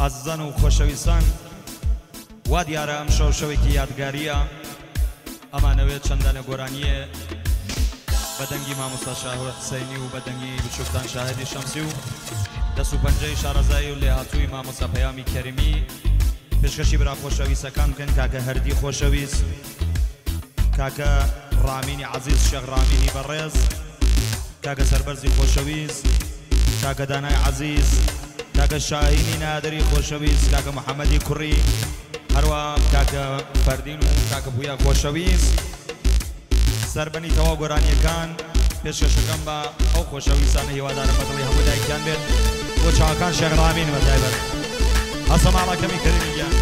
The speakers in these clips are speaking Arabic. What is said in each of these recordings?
ئاززان و خۆشەویستان وا دیارە ئەم شەو شەوێکی یادگاریە. ئەمانەوێت چەندانە گۆرانیە. بەدەنگی مامۆستا شاهوە حسەینی و بەدەنگی بچووکتان شاهدی شەمسی و دەست و پەنجەی شارەزایی و لێ هاتووی مامۆستا پەیامی کەریمی. پێشکەشی برا خۆشەویستەکان بکەن کاکە هەردی خۆشەویست. کاکە ڕامینی عزیز شێخ ڕامینی بەڕێز. کاکە سەربەرزی خۆشەویست. کاکە دانای عزیز. کاکە شاهینی نادری خۆشەویست کاکە محەممەدی کوڕی هەروە کاکە فەردین و کاکە بووە خۆشەویست سربەنی تەوا گۆرانیەکان پێشکەشەکەم بە ئەو خۆشەویستانە هیوادارە بەدڵی هەموو دایکیان بێت بۆ چاکان شێغرامین وەدایبەت هەسە ماڵەکەمی کردنیگیان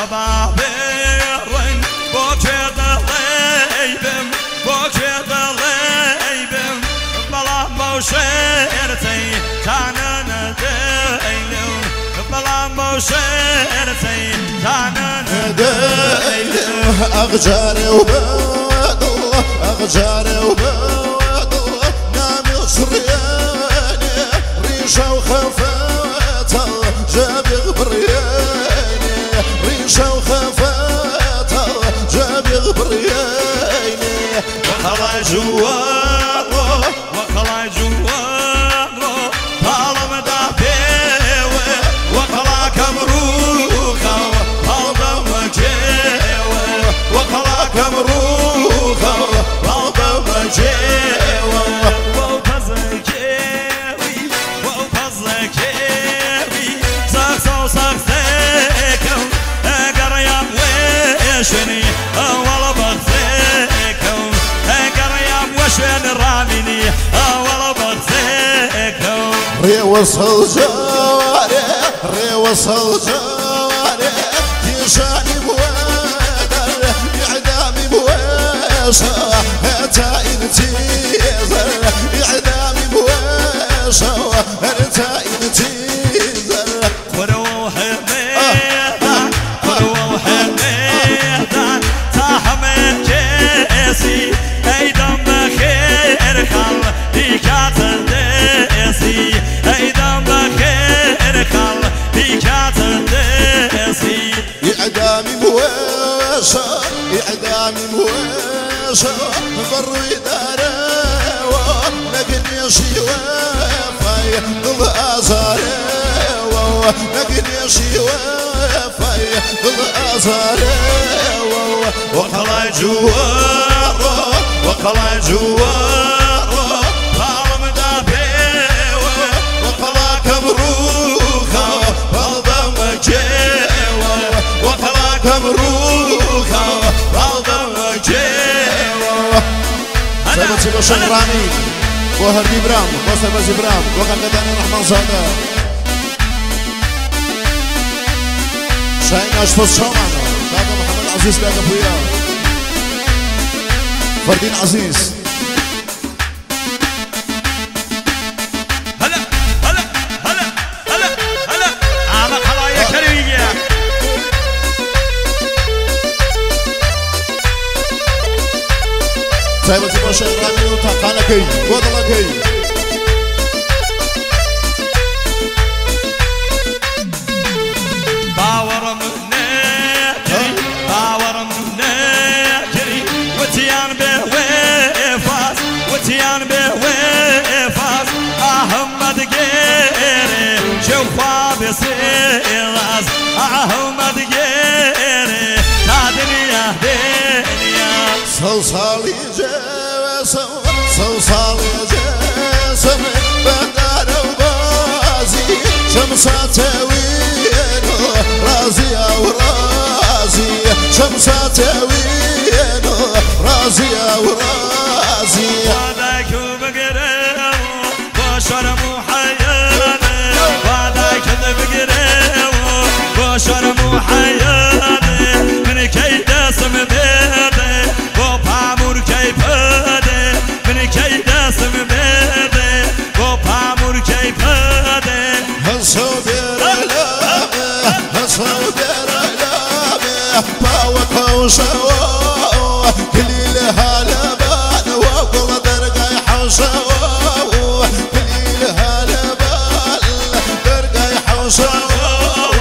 الصبا بيرن بوكي ضليبم بوكي ضليبم بلا موشيرتي كان نديلو بلا أغجاري وبدل أغجاري وبدل हवा जुआ وصل جواري ري وصل جواري يشاني بوادر إعدامي بويشة هتا انتيزر إعدامي بويشة هتا انتيزر بويشة إعدامي بويشة بروي داروا لكن يشي وفاي ضل أزاري لكن يشي وفاي ضل أزاري وخلا جوارو وخلا جوارو طالم دابيوه وخلا كمروخا بالضم جيوه وخلا كمروخا رامي وهردي برام وسبت برام وكان قداني رحمن صادق شاين أشفص شومان كاكا محمد عزيز كاكا بويا فردين عزيز هلا هلا Proszę dla minuta, ale gej, woda na شمسة وينو رازي ورازي شمسة وينو باوك وشوا كليل هالبان وقل درقاي حوشوا كليل هالبان درقاي حوشوا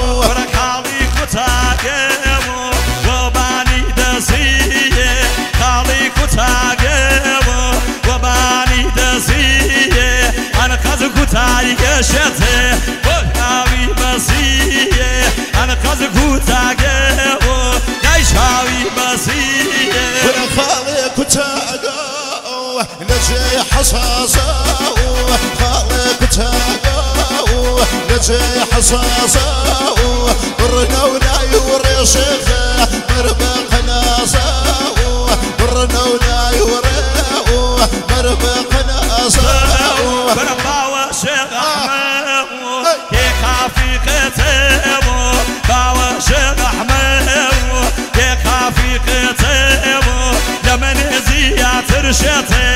ورك عليك وتاقمو وباني وباني دسيه أنا قزك وتاقي خالق وتاقوا نجي حصاصا برنا وناي وريشخ مربق ناسا برنا وناي وريو مربق ناسا برباوة شيخ أحمد كي خافي قتيبو باوة شيخ أحمد كي خافي قتيبو لمن زيات رشته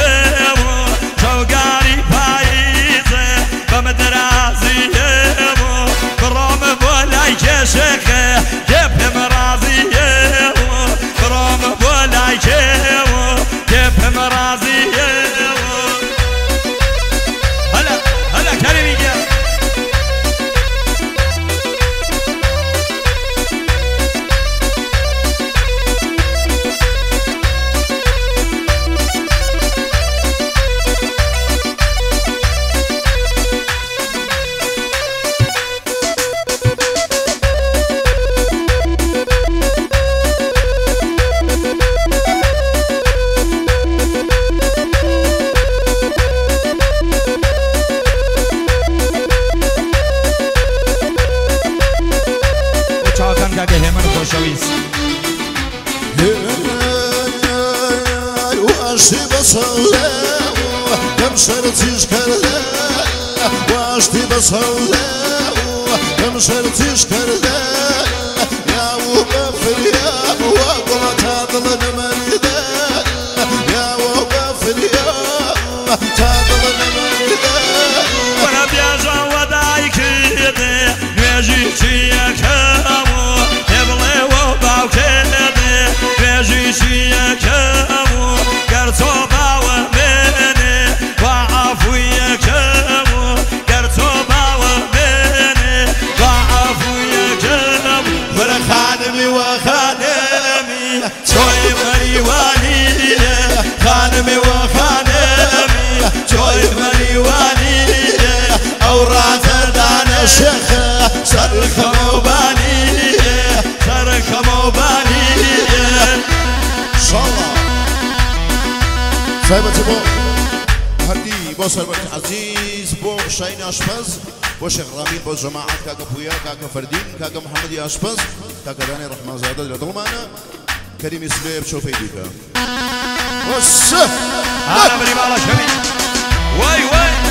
واشتي بصلي كم شرتيش كرلا يا وقف اليوم وقلت هذا مريدا يا وقف اليوم تاضل سايبة بو هردي بو سربت عزيز بو شاين أشبز بو شيخ رامين بو جماعة كاكا بويا كاكا فردين كاكا محمد أشبز كاكا داني رحمة زادة لدومانا كريم سليب شوفي ديكا أنا بني بالا شمي واي واي.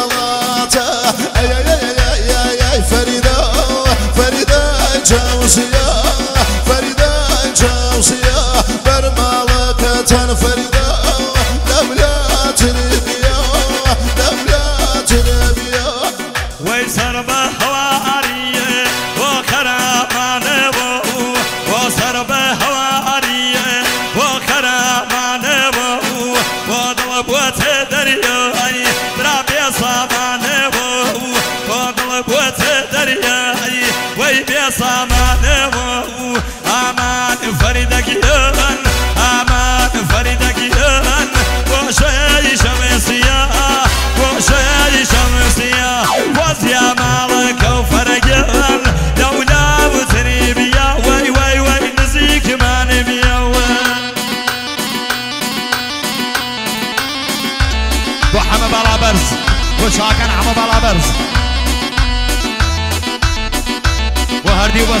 وتدرياي درابي صامانه وهو وضرب وتدرياي ويبي صامانه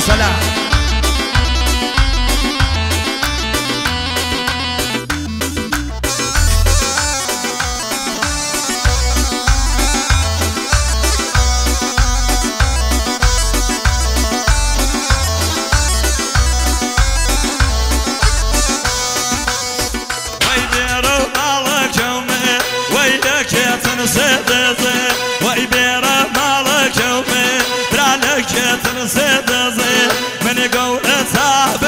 Salah.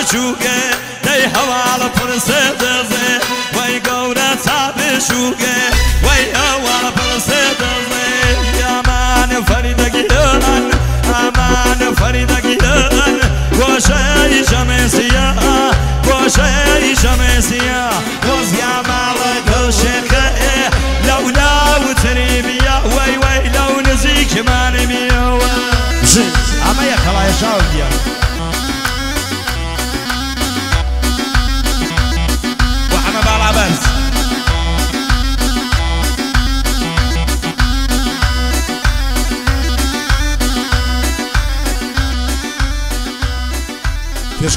بشوقي دي حوال فرسدزي وي قولتها بشوقي وي حوال فرسدزي يا مان فريدك يان أمان فريدك يان وشي شمسيه وشي شمسيه وزيا مالك الشيخة لولا وتريبيا وي وي لو نزيك ما نبيا زين اما يا كلا يا شاوديا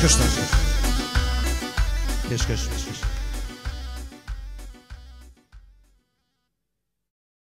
Keşkeş lan. Keşkeş.